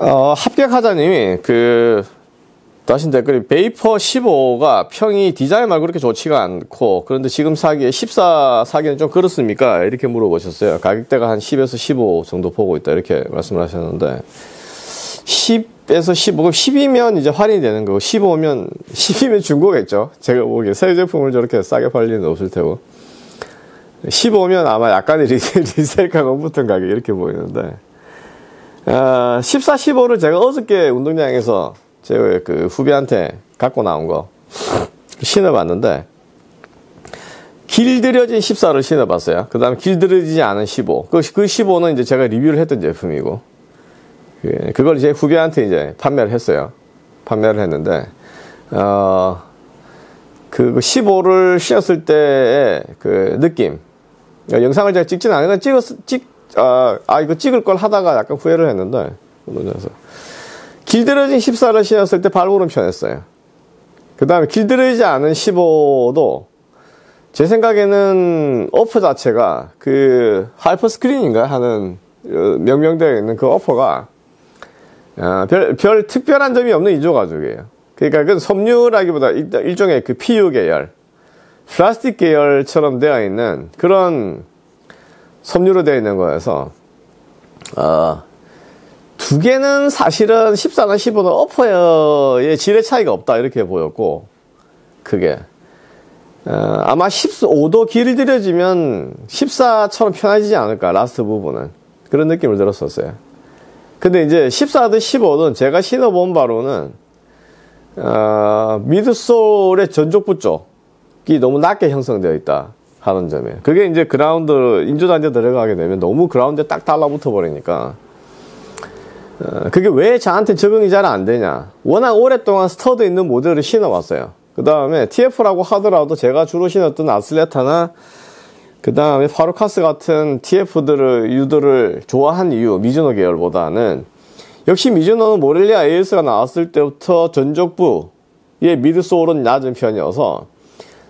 어, 합격하자님이 그 다신 댓글이 베이퍼 15가 평이 디자인 말고 그렇게 좋지가 않고 그런데 지금 사기에 14 사기는 좀 그렇습니까? 이렇게 물어보셨어요. 가격대가 한 10에서 15 정도 보고 있다 이렇게 말씀을 하셨는데 10에서 15, 10이면 이제 할인이 되는 거고 15면 10이면 중고겠죠. 제가 보기에 새 제품을 저렇게 싸게 팔 리는 없을 테고 15면 아마 약간의 resell, resell가가 붙은 가격 이렇게 보이는데 어, 14, 15를 제가 어저께 운동장에서 제가 그 후배한테 갖고 나온 거 신어봤는데 길들여진 14를 신어봤어요. 그 다음에 길들여지지 않은 15. 그, 그 15는 이제 제가 리뷰를 했던 제품이고 그, 그걸 이제 후배한테 이제 판매를 했어요. 판매를 했는데 어, 그 15를 신었을 때의 그 느낌. 그러니까 영상을 제가 찍지는 않으니까 찍었, 찍, 아, 아, 이거 찍을 걸 하다가 약간 후회를 했는데, 그래서. 길들여진 14를 신었을 때 발볼은 편했어요. 그 다음에 길들여지지 않은 15도 제 생각에는 upper 자체가 그 Hyper Screen인가 하는 어, 명명되어 있는 그 upper가 아, 별, 별 특별한 점이 없는 인조 가죽이에요. 그러니까 그 섬유라기보다 일종의 그 PU 계열, 플라스틱 계열처럼 되어 있는 그런 섬유로 되어 있는 거여서 어, 두 개는 사실은 14나 15는 어퍼의 질의 차이가 없다 이렇게 보였고 크게. 어, 아마 15도 길들여지면 14처럼 편해지지 않을까 last 부분은. 그런 느낌을 들었었어요. 근데 이제 14든 15든 제가 신어본 바로는 어, midsole의 전족부 쪽이 너무 낮게 형성되어 있다 하는 점이에요 그게 이제 그라운드 인조잔디 들어가게 되면 너무 그라운드에 딱 달라붙어 버리니까 어, 그게 왜 저한테 적응이 잘 안 되냐. 워낙 오랫동안 stud 있는 모델을 신어왔어요. 그 다음에 TF라고 하더라도 제가 주로 신었던 아슬레타나 그 다음에 파루카스 같은 TF들을, 류들을 좋아한 이유, 미즈노 계열보다는 역시 미즈노는 모렐리아 AS가 나왔을 때부터 전족부 의 midsole은 낮은 편이어서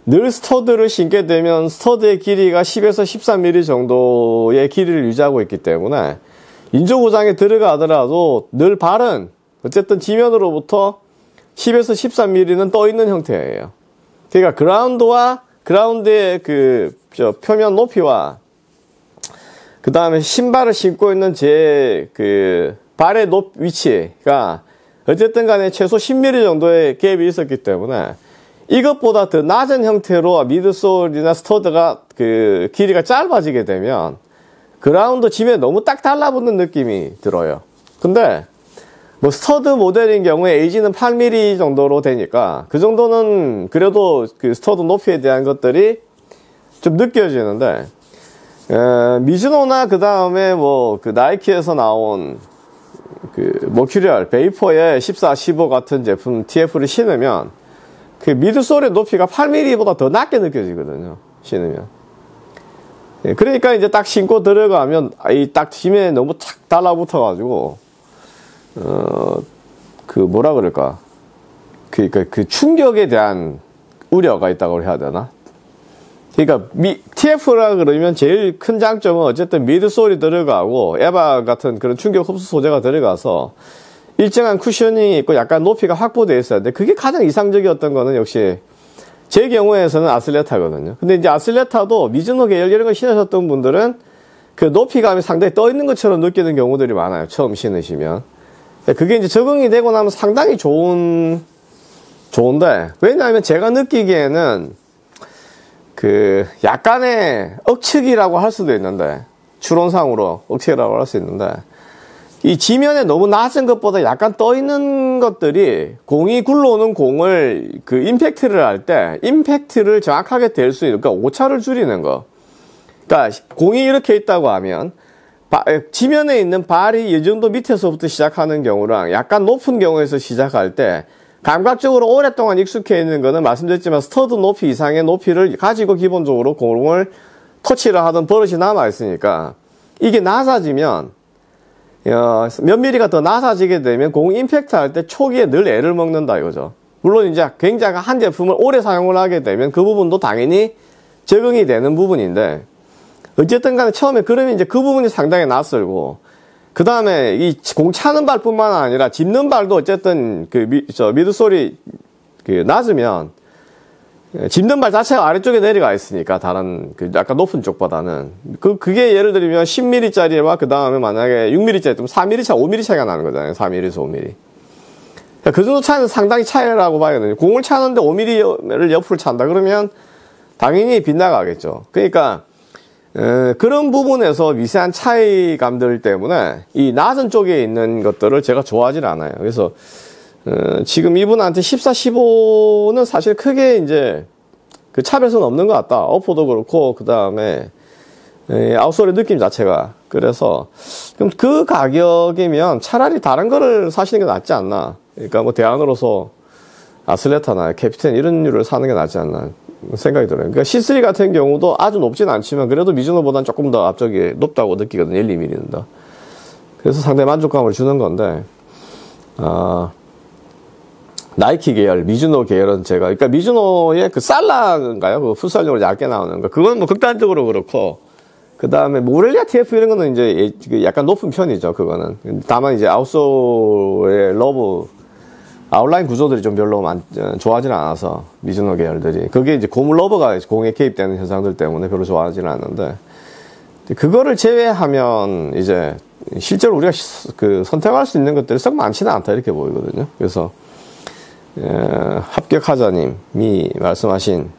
늘 stud를 신게 되면 stud의 길이가 10에서 13mm 정도의 길이를 유지하고 있기 때문에 인조 구장에 들어가더라도 늘 발은 어쨌든 지면으로부터 10에서 13mm는 떠 있는 형태예요. 그러니까 그라운드와 그라운드의 그 표면 높이와 그 다음에 신발을 신고 있는 제 그 발의 높 위치가 어쨌든 간에 최소 10mm 정도의 갭이 있었기 때문에 이것보다 더 낮은 형태로 midsole이나 stud가 그 길이가 짧아지게 되면 그라운드 지면에 너무 딱 달라붙는 느낌이 들어요. 근데 뭐 stud 모델인 경우에 에이지는 8mm 정도로 되니까 그 정도는 그래도 그 stud 높이에 대한 것들이 좀 느껴지는데 에, 미즈노나 그 다음에 뭐 그 나이키에서 나온 그 머큐리얼 베이퍼의 14, 15 같은 제품 TF를 신으면 그 미드솔의 높이가 8mm보다 더 낮게 느껴지거든요. 신으면. 예, 그러니까 이제 딱 신고 들어가면 이 딱 힘에 너무 착 달라붙어가지고 어 그 뭐라 그럴까 그러니까 그 충격에 대한 우려가 있다고 해야 되나? 그러니까 미, TF라 그러면 제일 큰 장점은 어쨌든 미드솔이 들어가고 에바 같은 그런 충격 흡수 소재가 들어가서 일정한 쿠셔닝이 있고 약간 높이가 확보되어 돼. 그게 가장 이상적이었던 거는 역시 제 경우에서는 아슬레타거든요. 근데 이제 아슬레타도 미즈노 계열 이런 거 신으셨던 분들은 그 높이감이 상당히 떠 있는 것처럼 느끼는 경우들이 많아요. 처음 신으시면. 그게 이제 적응이 되고 나면 상당히 좋은, 좋은데, 왜냐하면 제가 느끼기에는 그 약간의 억측이라고 할 수도 있는데, 추론상으로 억측이라고 할 수 있는데, 이 지면에 너무 낮은 것보다 약간 떠 있는 것들이 공이 굴러오는 공을 그 임팩트를 할 때 임팩트를 정확하게 될 수 있는 그러니까 오차를 줄이는 거. 그러니까 공이 이렇게 있다고 하면 바, 지면에 있는 발이 이 정도 밑에서부터 시작하는 경우랑 약간 높은 경우에서 시작할 때 감각적으로 오랫동안 익숙해 있는 거는 말씀드렸지만 stud 높이 이상의 높이를 가지고 기본적으로 공을 터치를 하던 버릇이 남아 있으니까 이게 낮아지면 어, 몇 미리가 더 낮아지게 되면 공 임팩트 할 때 초기에 늘 애를 먹는다 이거죠. 물론 이제 굉장히 한 제품을 오래 사용을 하게 되면 그 부분도 당연히 적응이 되는 부분인데 어쨌든 간에 처음에 그러면 이제 그 부분이 상당히 낯설고 그 다음에 이 공 차는 발뿐만 아니라 짚는 발도 어쨌든 그 미, 저 미드 소리 그 낮으면 짚는 발 자체가 아래쪽에 내려가 있으니까 다른 그 약간 높은 쪽보다는 그 그게 예를 들면 10mm짜리와 그 다음에 만약에 6mm짜리 좀 4mm 차, 5mm 차이가 나는 거잖아요. 4mm에서 5mm. 그 정도 차이는 상당히 차이라고 봐야거든요. 공을 차는데 5mm를 옆으로 찬다 그러면 당연히 빗나가겠죠. 그러니까 에, 그런 부분에서 미세한 차이감들 때문에 이 낮은 쪽에 있는 것들을 제가 좋아하지 않아요. 그래서 어, 지금 이분한테 14, 15는 사실 크게 이제 그 차별선 없는 것 같다. 어포도 그렇고 그 다음에 아웃솔의 느낌 자체가 그래서 그럼 그 가격이면 차라리 다른 거를 사시는 게 낫지 않나. 그러니까 뭐 대안으로서 아슬레타나 캐피텐 이런 류를 사는 게 낫지 않나 생각이 들어요. 그러니까 C3 같은 경우도 아주 높진 않지만 그래도 미즈노보다는 조금 더 앞쪽이 높다고 느끼거든요. 1, 2mm는 더. 그래서 상당히 만족감을 주는 건데, 아, 나이키 계열, 미즈노 계열은 제가, 그러니까 미즈노의 그 살라인가요? 그 풋살용으로 얇게 나오는 거. 그건 뭐 극단적으로 그렇고, 그 다음에 모렐리아 TF 이런 거는 이제 그 약간 높은 편이죠, 그거는. 다만 이제 outsole의 rubber, 아웃라인 구조들이 좀 별로 많, 좋아하지는 않아서, 미즈노 계열들이. 그게 이제 고무 rubber가 공에 개입되는 현상들 때문에 별로 좋아하지는 않는데, 그거를 제외하면 이제 실제로 우리가 그 선택할 수 있는 것들이 썩 많지는 않다 이렇게 보이거든요. 그래서 합격하자님이 말씀하신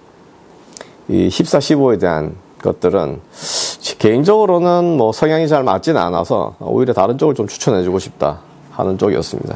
이 14, 15에 대한 것들은 개인적으로는 뭐 성향이 잘 맞지는 않아서 오히려 다른 쪽을 좀 추천해주고 싶다 하는 쪽이었습니다.